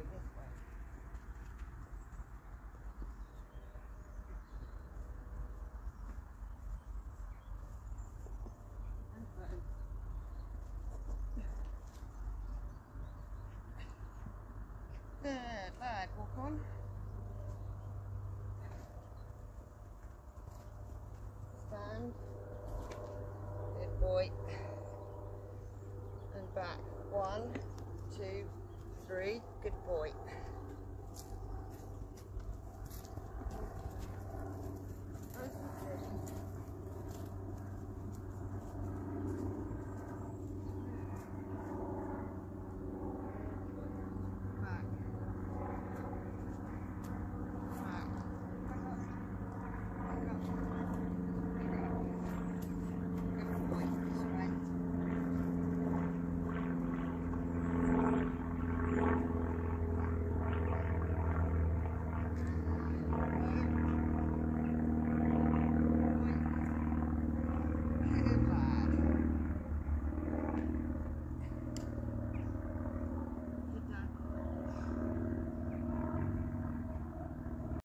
way this way. Good, right, walk on. Stand. Good boy. And back. One, two, Good boy.